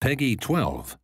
Peggy 12.